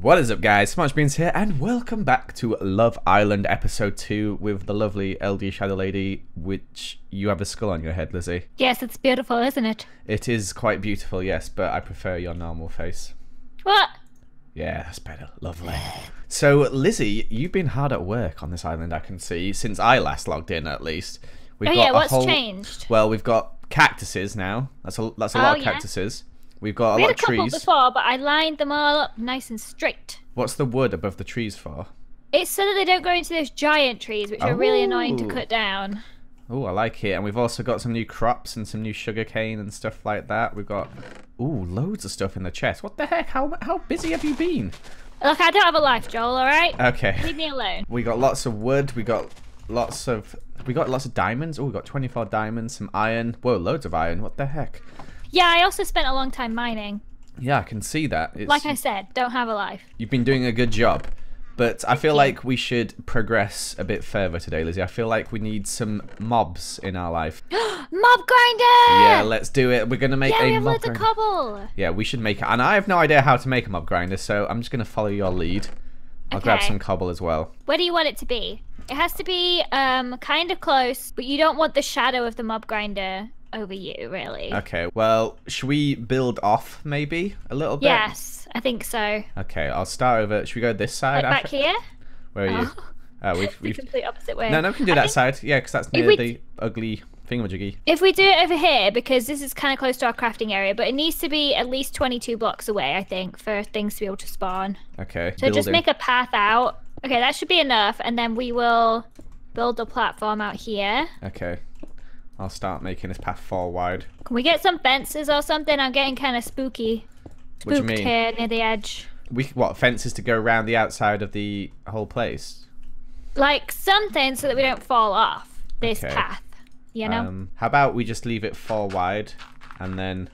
What is up guys, Smallish Beans here and welcome back to Love Island episode 2 with the lovely LD Shadow Lady which you have a skull on your head Lizzie. Yes, it's beautiful, isn't it? It is quite beautiful yes, but I prefer your normal face. What? Yeah, that's better. Lovely. So Lizzie, you've been hard at work on this island I can see, since I last logged in at least. We've oh got yeah, a what's whole- changed? Well, we've got cactuses now. That's a, that's a Oh, lot of oh, yeah. We've got a we lot had a of couple trees. before, but I lined them all up nice and straight. What's the wood above the trees for? It's so that they don't grow into those giant trees, which are really oh. annoying to Oh. cut down. Oh, I like it. And we've also got some new crops and some new sugarcane and stuff like that. We've got, ooh, loads of stuff in the chest. What the heck? How, how busy have you been? Look, I don't have a life, Joel. All right, Okay. leave me alone. We got lots of wood. We got lots of, we got lots of diamonds. Oh, we got 24 diamonds, some iron. Whoa, loads of iron. What the heck? Yeah, I also spent a long time mining. Yeah, I can see that. It's, Like I said, don't have a life. You've been doing a good job. But I feel like we should progress a bit further today, Lizzie. I feel like we need some mobs in our life. Mob grinder. Yeah, let's do it. We're gonna make Yeah, a we have mob loads of grinder. cobble. Yeah, we should make it. And I have no idea how to make a mob grinder, so I'm just gonna follow your lead. I'll grab some cobble as well. Where do you want it to be? It has to be um kind of close, but you don't want the shadow of the mob grinder over you, really. Okay, well, should we build off maybe a little bit? Yes, I think so. Okay, I'll start over. Should we go this side? Like back here? Where are you? Oh. Oh, we've, The we've... complete opposite way. No, no, we can do I that side. Yeah, because that's near we- the ugly thingamajiggy. If we do it over here, because this is kind of close to our crafting area, but it needs to be at least 22 blocks away, I think, for things to be able to spawn. Okay, So just make a path out. Okay, that should be enough, and then we will build a platform out here. Okay. I'll start making this path four wide. Can we get some fences or something? I'm getting kind of spooky. What do you mean? here near the edge. We what fences to go around the outside of the whole place? Like something so that we don't fall off this Okay. path. You know? Um, how about we just leave it four wide, and then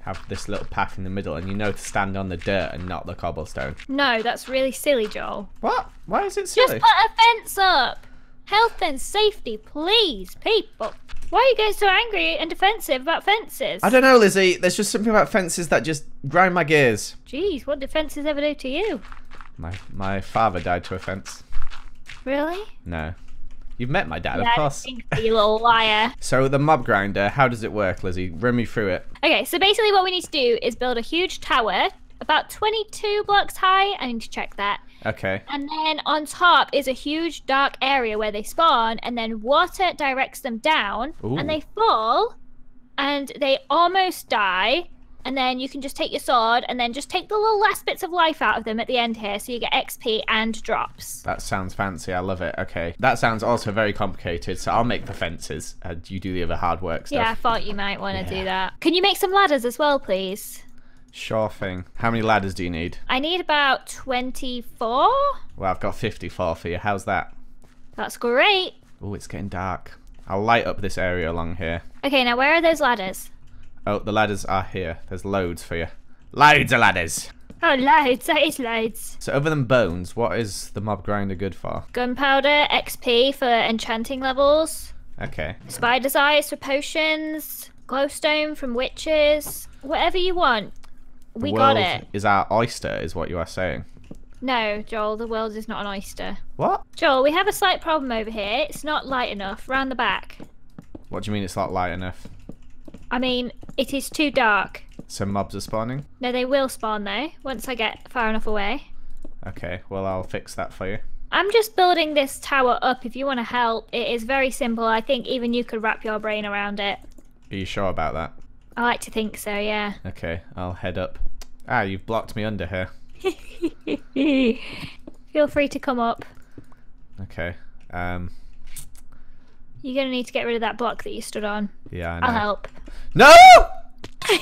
have this little path in the middle, and you know to stand on the dirt and not the cobblestone. no, that's really silly, Joel. What? Why is it silly? Just put a fence up. Health and safety, please, people. Why are you getting so angry and defensive about fences? I don't know, Lizzie. There's just something about fences that just grind my gears. Jeez, what did fences ever do to you? My my father died to a fence. Really? No. You've met my dad, Yeah, of course. so, you little liar. So the mob grinder, how does it work, Lizzie? Run me through it. Okay, so basically what we need to do is build a huge tower, about 22 blocks high. I need to check that. Okay. And then on top is a huge dark area where they spawn, and then water directs them down, Ooh. and they fall, and they almost die. And then you can just take your sword and then just take the little last bits of life out of them at the end here, so you get XP and drops. That sounds fancy. I love it. Okay. That sounds also very complicated. So I'll make the fences, and you do the other hard work stuff. Yeah, I thought you might want to Yeah. do that. Can you make some ladders as well, please? Sure thing. How many ladders do you need? I need about 24. Well, I've got 54 for you. How's that? That's great. Oh, it's getting dark. I'll light up this area along here. Okay, now where are those ladders? Oh, the ladders are here. There's loads for you. Loads of ladders. Oh, loads. That is loads. So other than bones, what is the mob grinder good for? Gunpowder, XP for enchanting levels, Okay. spider's eyes for potions, glowstone from witches, whatever you want. We got it. Is our oyster, is what you are saying. No, Joel, the world is not an oyster. What? Joel, we have a slight problem over here. It's not light enough. Round the back. What do you mean it's not light enough? I mean, it is too dark. So mobs are spawning? No, they will spawn though, once I get far enough away. Okay, well I'll fix that for you. I'm just building this tower up if you want to help. It is very simple. I think even you could wrap your brain around it. Are you sure about that? I like to think so, yeah. Okay, I'll head up. Ah, you've blocked me under here. Feel free to come up. Okay. Um. You're going to need to get rid of that block that you stood on. Yeah, I know. I'll help. No!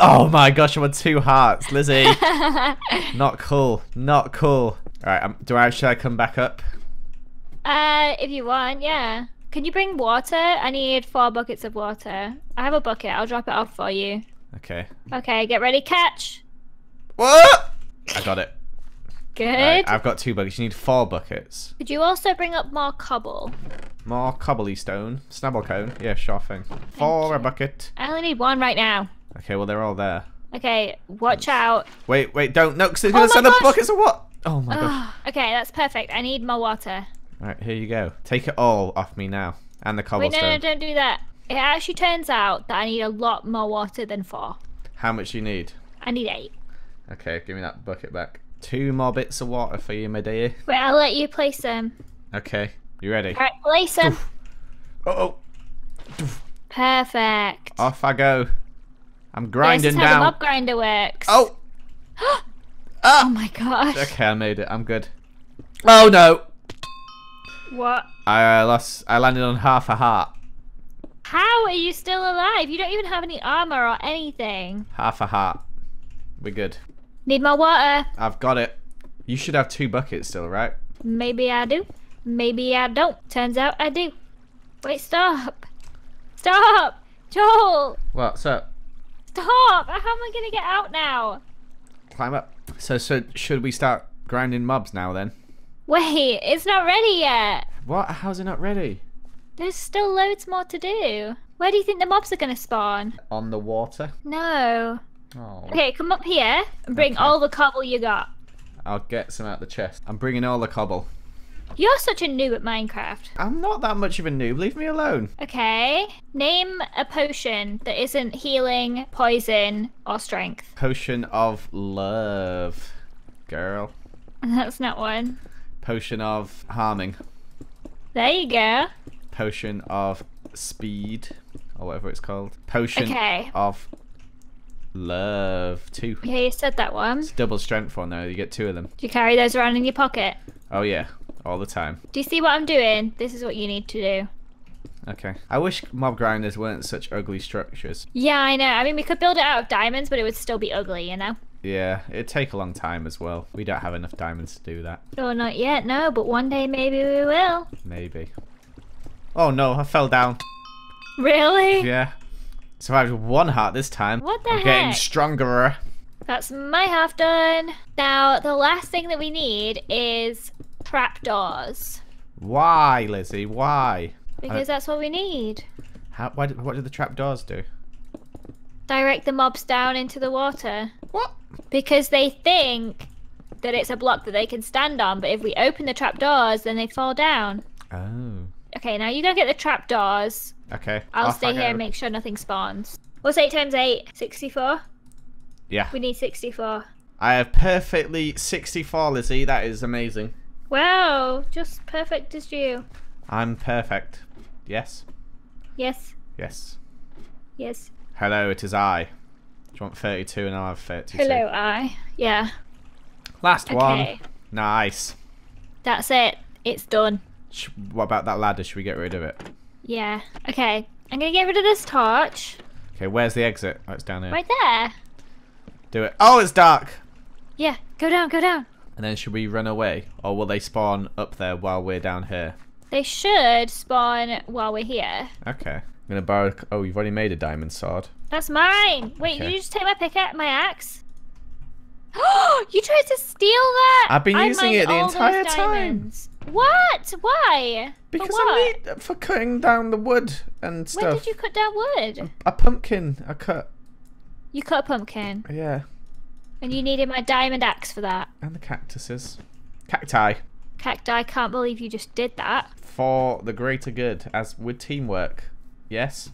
oh my gosh, I want two hearts, Lizzie. Not cool. Not cool. All right. Um, do I should I come back up? uh, if you want, yeah. Can you bring water? I need four buckets of water. I have a bucket. I'll drop it off for you. Okay. Okay, get ready, catch. What? I got it. Good. Right, I've got two buckets. You need four buckets. Could you also bring up more cobble? More cobbly stone. Snubble cone. Yeah, sure thing. For a you. bucket. I only need one right now. Okay, well they're all there. Okay, watch out. Wait, wait, don't. No, because it's Oh going to my send the gosh. buckets of what? Oh my gosh. Ah, okay, that's perfect. I need more water. Alright, here you go. Take it all off me now. And the cobblestone. Wait, cobblestone. no, no, don't do that. It actually turns out that I need a lot more water than four. How much do you need? I need eight. Okay, give me that bucket back. Two more bits of water for you, my dear. Wait, I'll let you place them. Okay, you ready? Alright, place them. Oh, Perfect. oh, off I go. I'm grinding this grinding is how the down. mob grinder works. Oh! oh Ah! my gosh. Okay, I made it. I'm good. Oh no! What? I uh, lost. I landed on half a heart. How are you still alive? You don't even have any armor or anything. Half a heart. We're good. Need more water. I've got it. You should have two buckets still, right? Maybe I do. Maybe I don't. Turns out I do. Wait, stop. Stop. Joel, What's up? stop. How am I going to get out now? Climb up. So, so should we start grinding mobs now then? Wait, it's not ready yet. What? How's it not ready? There's still loads more to do. Where do you think the mobs are going to spawn? On the water. No. Oh. Okay, come up here and bring Okay. all the cobble you got. I'll get some out the chest. I'm bringing all the cobble. You're such a noob at Minecraft. I'm not that much of a noob. Leave me alone. Okay. Name a potion that isn't healing, poison, or strength. Potion of love, girl. That's not one. Potion of harming. There you go. Potion of speed, or whatever it's called. Potion Okay. of love. Two. Yeah, you said that one. It's double strength one though. You get two of them. Do you carry those around in your pocket? Oh yeah, all the time. Do you see what I'm doing? This is what you need to do. Okay. I wish mob grinders weren't such ugly structures. Yeah, I know. I mean, we could build it out of diamonds, but it would still be ugly, you know? Yeah, it'd take a long time as well. We don't have enough diamonds to do that. Oh, not yet, no, but one day maybe we will. Maybe. Oh no, I fell down. Really? Yeah. Survived one heart this time. What the I'm getting stronger. That's my half done. Now, the last thing that we need is trapdoors. Why, Lizzie? Why? Because that's what we need. How, why, what do the trapdoors do? Direct the mobs down into the water. What? Because they think that it's a block that they can stand on, but if we open the trapdoors, then they fall down. Oh. Okay, now you go get the trapdoors. Okay. I'll off stay here and make sure nothing spawns. What's 8 times 8? 64? Yeah. We need 64. I have perfectly 64, Lizzie. That is amazing. Wow, just perfect as you. I'm perfect. Yes. Yes, Yes. yes. Hello, it is I. Do you want 32 and I'll have 32? Hello, I. Yeah. Last one. Okay. Nice. That's it. It's done. What about that ladder? Should we get rid of it? Yeah. Okay. I'm gonna get rid of this torch. Okay, where's the exit? Oh, it's down here. Right there. Do it. Oh, it's dark. Yeah. Go down, go down. And then should we run away? Or will they spawn up there while we're down here? They should spawn while we're here. Okay. I'm gonna borrow. Oh, you've already made a diamond sword. That's mine. Wait, Okay. did you just take my pickaxe, my axe? Oh, you tried to steal that. I've been I using it the entire time. diamonds. What? Why? Because? I need for cutting down the wood and When stuff. did you cut down wood? A pumpkin. I cut. You cut a pumpkin, Yeah. and you needed my diamond axe for that. And the cactuses. Cacti. Cacti, can't believe you just did that. For the greater good, as with teamwork. Yes.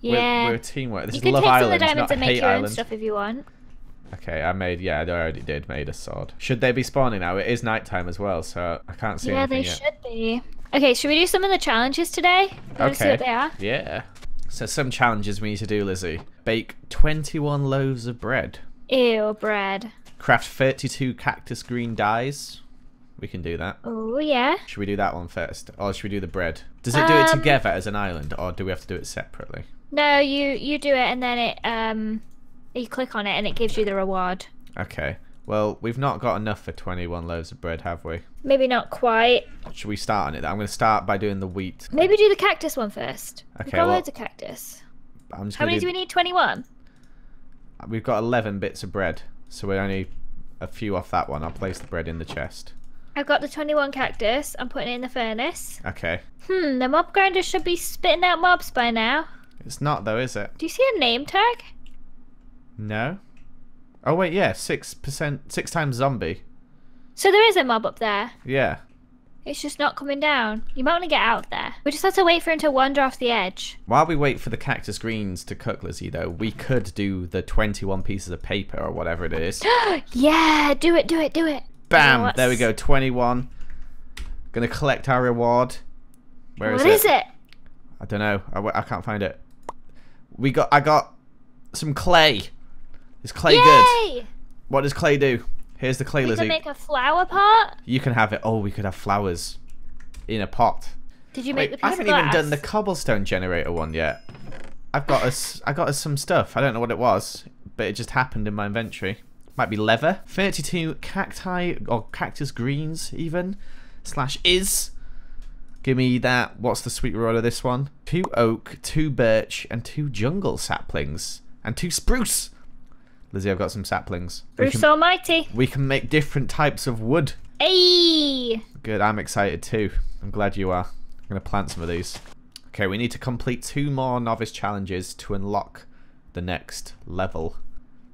Yeah. We're, we're teamwork. This you is can Love take Island, some of the diamonds and make your own Island. stuff if you want. Okay, I made. Yeah, I already did. Made a sword. Should they be spawning now? It is nighttime as well, so I can't see yeah, they yet. should be. Okay, should we do some of the challenges today? See Okay. what they are. Yeah. So some challenges we need to do, Lizzie. Bake 21 loaves of bread. Ew, bread. Craft 32 cactus green dyes. We can do that. Oh yeah. Should we do that one first? Or should we do the bread? Does it do it Um, together as an island, or do we have to do it separately? No, you you do it and then it um you click on it and it gives you the reward. Okay. Well, we've not got enough for 21 loaves of bread, have we? Maybe not quite. Should we start on it? I'm going to start by doing the wheat. Maybe do the cactus one first. Okay. We've got well, loads of cactus. How many do we need? Twenty-one. We've got 11 bits of bread, so we're only a few off that one. I'll place the bread in the chest. I've got the twenty-one cactus. I'm putting it in the furnace. Okay. Hmm, the mob grinder should be spitting out mobs by now. It's not though, is it? Do you see a name tag? No. Oh wait, yeah, six percent, six times zombie. So there is a mob up there. Yeah. It's just not coming down. You might want to get out there. We just have to wait for him to wander off the edge. While we wait for the cactus greens to cook, Lizzie, though, we could do the 21 pieces of paper or whatever it is. yeah, do it, do it, do it. Bam! There we go, 21. Gonna collect our reward. Where is What is it? I don't know. I, I can't find it. We got. I got some clay. Is clay good? Yay! What does clay do? Here's the clay, We Lizzie. can make a flower pot. You can have it. Oh, we could have flowers in a pot. Did you make Wait, the I haven't even done the cobblestone generator one yet. I've got us. I got us some stuff. I don't know what it was, but it just happened in my inventory. Might be leather. Thirty-two cacti or cactus greens even slash is. Give me that. What's the sweet reward of this one? Two oak, two birch, and two jungle saplings, and two spruce. Lizzie, I've got some saplings. We Bruce can, Almighty. we can make different types of wood. Hey! Good, I'm excited too. I'm glad you are. I'm going to plant some of these. Okay, we need to complete two more novice challenges to unlock the next level.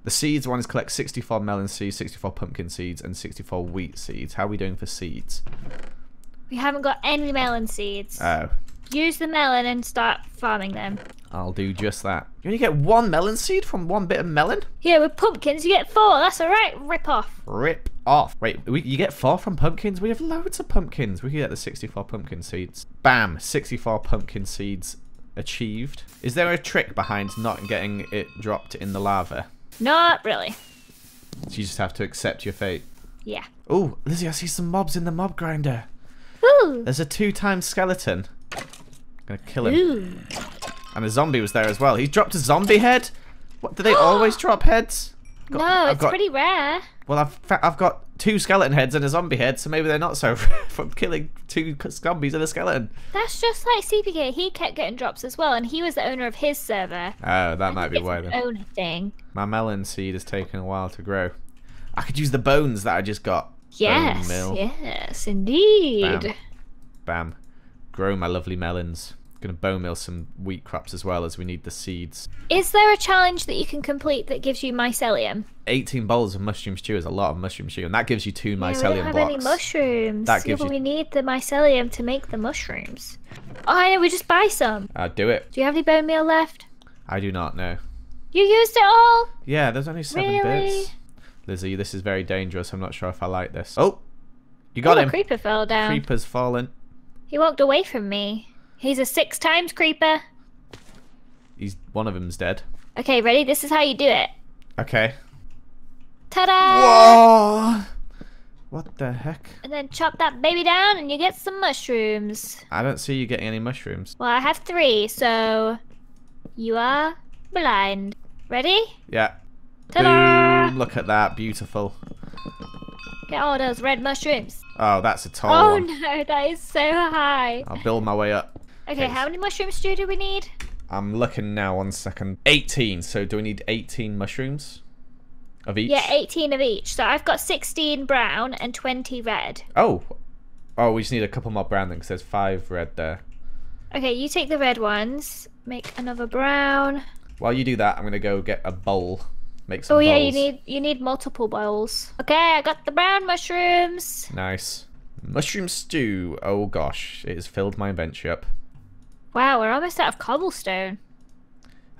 The seeds one is collect 64 melon seeds, 64 pumpkin seeds, and 64 wheat seeds. How are we doing for seeds? We haven't got any melon seeds. Oh, Use the melon and start farming them. I'll do just that. You only get one melon seed from one bit of melon? Yeah, with pumpkins you get four. That's alright. Rip off. Rip off. Wait, we, you get four from pumpkins? We have loads of pumpkins. We can get the 64 pumpkin seeds. Bam, 64 pumpkin seeds achieved. Is there a trick behind not getting it dropped in the lava? Not really. So you just have to accept your fate. Yeah. Oh, Lizzie, I see some mobs in the mob grinder. Ooh. There's a two-time skeleton. Gonna kill him. Ooh. And a zombie was there as well. He dropped a zombie head? What, do they always drop heads? Got- no, I've it's got- pretty rare. Well, I've I've got two skeleton heads and a zombie head, so maybe they're not so from killing two zombies and a skeleton. That's just like CPK. He kept getting drops as well, and he was the owner of his server. Oh, that might be why an then. owner thing. My melon seed has taken a while to grow. I could use the bones that I just got. Yes, yes, indeed. Bam. Bam. Grow my lovely melons. Gonna bone meal some wheat crops as well as we need the seeds. Is there a challenge that you can complete that gives you mycelium? 18 bowls of mushroom stew is a lot of mushroom stew, and that gives you two Yeah, mycelium we don't have blocks. any mushrooms. That gives but you- we need the mycelium to make the mushrooms. Oh, I know. We just buy some. Uh, do it. Do you have any bone meal left? I do not know. You used it all. Yeah, there's only seven Really? bits. Lizzie, this is very dangerous. I'm not sure if I like this. Oh, you Oh, got the him. creeper fell down. Creeper's fallen. He walked away from me. He's a six times creeper. He's one of them's dead. Okay, ready? This is how you do it. Okay. Ta-da! Whoa! What the heck? And then chop that baby down, and you get some mushrooms. I don't see you getting any mushrooms. Well, I have three, so you are blind. Ready? Yeah. Ta-da! Boom! Look at that, beautiful. Get all those red mushrooms. Oh, that's a tall Oh one. no, that is so high. I'll build my way up. Okay, how many mushrooms do we need? I'm looking now. One second. 18. So do we need 18 mushrooms of each? Yeah, 18 of each. So I've got 16 brown and 20 red. Oh. Oh, we just need a couple more brown then, because there's five red there. Okay, you take the red ones. Make another brown. While you do that, I'm gonna go get a bowl. Make oh, some Oh yeah, you need you need multiple bowls. Okay, I got the brown mushrooms. Nice. Mushroom stew. Oh gosh, it has filled my inventory up. Wow, we're almost out of cobblestone.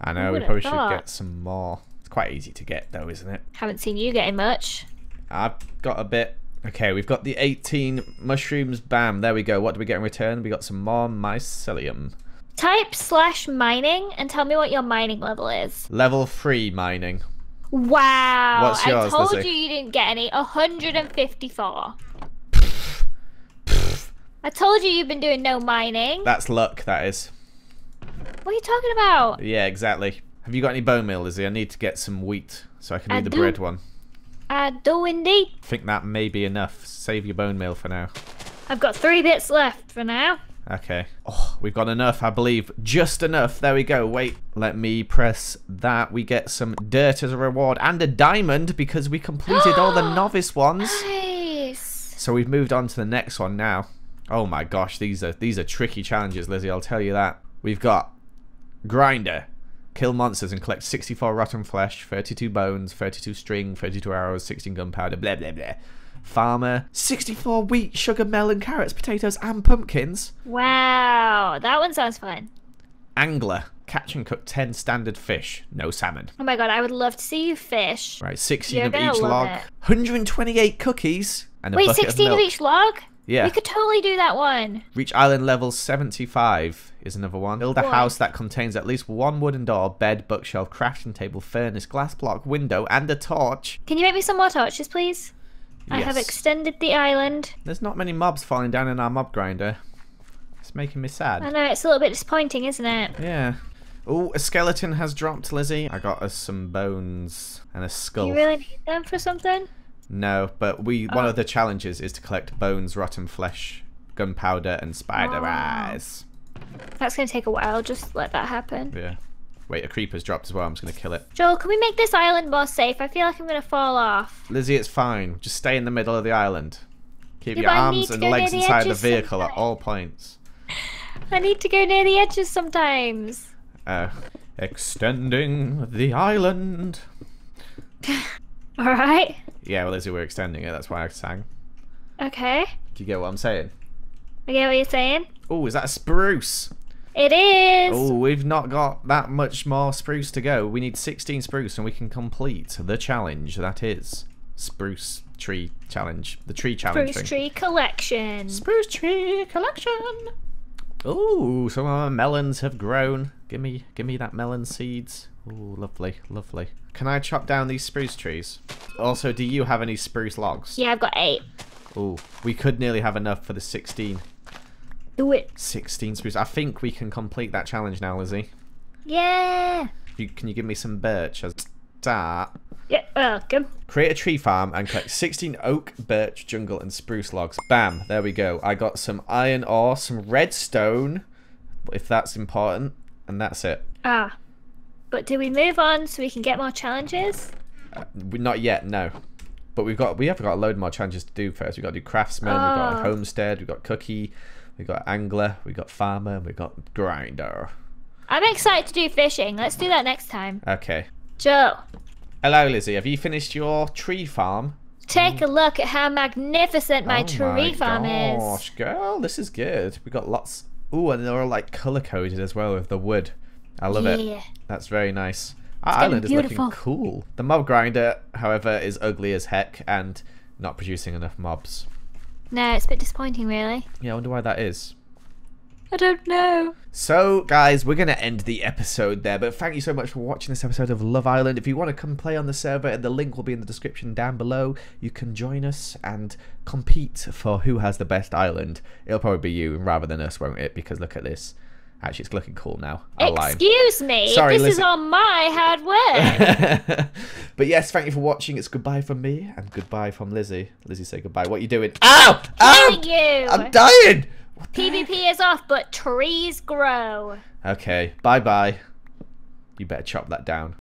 I know, we probably should get some more. It's quite easy to get though, isn't it? Haven't seen you getting much. I've got a bit. Okay, we've got the 18 mushrooms. Bam, there we go. What do we get in return? We got some more mycelium. Type slash mining and tell me what your mining level is. Level 3 mining. Wow. What's yours, I told Lizzie? you you didn't get any. 154. I told you you've been doing no mining. That's luck, that is. What are you talking about? Yeah, exactly. Have you got any bone meal, Lizzie? I need to get some wheat so I can do I the do. bread one. I do indeed. I think that may be enough. Save your bone meal for now. I've got three bits left for now. Okay. Oh, we've got enough, I believe. Just enough. There we go. Wait, let me press that. We get some dirt as a reward and a diamond because we completed all the novice ones. Nice. So we've moved on to the next one now. Oh my gosh, these are these are tricky challenges, Lizzie. I'll tell you that. We've got grinder, Kill monsters and collect 64 rotten flesh, 32 bones, 32 string, 32 arrows, 16 gunpowder, blah blah blah. Farmer, 64 wheat, sugar, melon, carrots, potatoes, and pumpkins. Wow, that one sounds fun. Angler, catch and cook 10 standard fish, no salmon. Oh my god, I would love to see you fish. Right, 16 You're of each log, it. 128 cookies, and a Wait, bucket 16 of of, each log? Yeah. We could totally do that one. Reach island level 75 is another one. Build a One. house that contains at least one wooden door, bed, bookshelf, crafting table, furnace, glass block, window, and a torch. Can you make me some more torches, please? I have extended the island. There's not many mobs falling down in our mob grinder. It's making me sad. I know, it's a little bit disappointing, isn't it? Yeah. Oh, a skeleton has dropped, Lizzie. I got us some bones and a Do skull. you really need them for something? No, but we one Oh. of the challenges is to collect bones, rotten flesh, gunpowder, and spider Oh. eyes. That's going to take a while. Just let that happen. Yeah. Wait, a creeper's dropped as well. I'm just gonna kill it. Joel, can we make this island more safe? I feel like I'm going to fall off. Lizzie, it's fine. Just stay in the middle of the island. Keep Yeah, your but I need arms and legs the inside the vehicle at all points. I need to go near the edges sometimes. Uh, extending the island. All right. Yeah, well, Lizzie, we're extending it. That's why I sang. Okay. Do you get what I'm saying? I get what you're saying. Oh, is that a spruce? It is. Oh, we've not got that much more spruce to go. We need 16 spruce and we can complete the challenge that is spruce tree challenge. The tree challenge Spruce thing. tree collection. Spruce tree collection. Oh, some of my melons have grown. Give me, give me that melon seeds. Oh, lovely, lovely. Can I chop down these spruce trees? Also, do you have any spruce logs? Yeah, I've got eight. Oh, we could nearly have enough for the 16. Do it. 16 spruce. I think we can complete that challenge now, Lizzie. Yeah. You, can you give me some birch as start? Yeah, welcome. Create a tree farm and collect 16 oak, birch, jungle, and spruce logs. Bam, there we go. I got some iron ore, some redstone, if that's important, and that's it. Ah. But do we move on so we can get more challenges? Uh, we, not yet, no. But we've got we have got a load more challenges to do first. We've got to do craftsman, we've got a Oh. homestead, we've got cookie, we've got angler, we've got farmer, and we've got grinder. I'm excited to do fishing. Let's do that next time. Okay. Joe, Hello, Lizzie. Have you finished your tree farm? take a look at how magnificent my oh tree my farm gosh, is. Gosh, girl, this is good. We got lots. Ooh, and they're all like color coded as well with the wood. I love it. That's very nice. Our island is beautiful. looking cool. The mob grinder, however, is ugly as heck and not producing enough mobs. No, it's a bit disappointing, really. Yeah, I wonder why that is. I don't know. So, guys, we're going to end the episode there, but thank you so much for watching this episode of Love Island. If you want to come play on the server, and the link will be in the description down below. You can join us and compete for who has the best island. It'll probably be you rather than us, won't it? Because look at this. Actually, it's looking cool now. Excuse me. Sorry, this is on my hard work. but yes, thank you for watching. It's goodbye from me and goodbye from Lizzie. Lizzie, say goodbye. What are you doing? Ow! Ow! You. I'm dying! What? PvP is off, but trees grow. Okay, bye bye. You better chop that down.